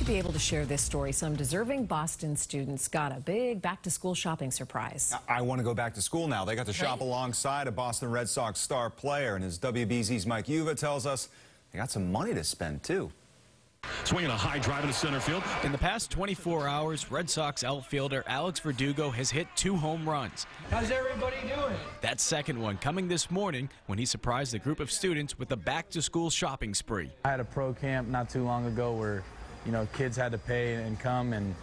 To be able to share this story, some deserving Boston students got a big back-to-school shopping surprise. I want to go back to school now. They got to shop Right. alongside a Boston Red Sox star player, and as WBZ's Mike Uva tells us, they got some money to spend, too. Swinging a high drive into center field. In the past 24 hours, Red Sox outfielder Alex Verdugo has hit two home runs. How's everybody doing? That second one coming this morning when he surprised a group of students with a back-to-school shopping spree. I had a pro camp not too long ago where, you know, kids had to pay and come, and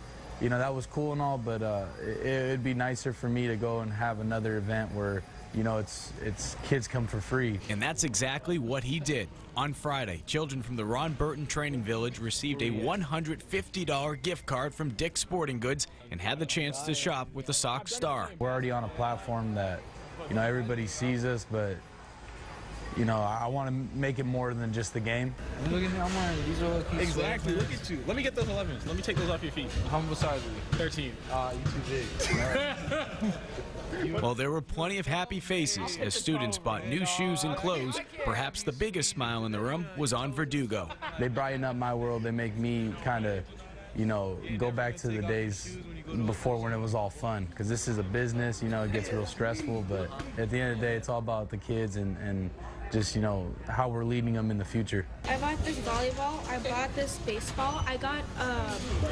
you know that was cool and all. But uh, it, it'd be nicer for me to go and have another event where, you know, it's it's kids come for free. And that's exactly what he did. On Friday, children from the Ron Burton Training Village received a $150 gift card from Dick's Sporting Goods and had the chance to shop with the Sox star. We're already on a platform that, you know, everybody sees us, but. You know, I want to make it more than just the game. Look at me, I'm wearing these are look Exactly. Look at you. Let me get those 11s. Let me take those off your feet. How much size are you? 13. Uh, you too big. Well, there were plenty of happy faces as students bought new shoes and clothes. Perhaps the biggest smile in the room was on Verdugo. They brighten up my world. They make me kind of, you know, go back to the days before when it was all fun. Because this is a business, you know, it gets real stressful. But at the end of the day, it's all about the kids and, and just, you know, how we're leading them in the future. I bought this volleyball. I bought this baseball. I got um,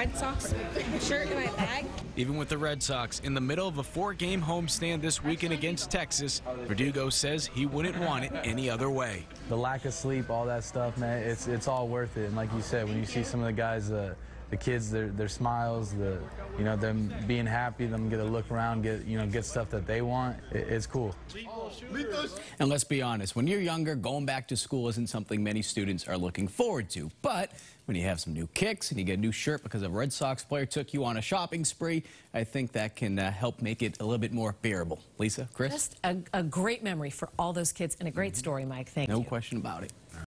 Red Sox shirt in my bag. Even with the Red Sox in the middle of a four-game homestand this weekend against Texas, Verdugo says he wouldn't want it any other way. The lack of sleep, all that stuff, man, it's it's all worth it. And like you said, when you see some of the guys, uh, the kids, their their smiles, the you know them being happy, them get to look around, get you know get stuff that they want, it, it's cool. And let's be honest, when you're younger, going back to school isn't something many students are looking forward to. But when you have some new kicks and you get a new shirt because a Red Sox player took you on a shopping spree, I think that can uh, help make it a little bit more bearable. Lisa, Chris? Just a, a great memory for all those kids and a great story, Mike. Thank No you. No question about it.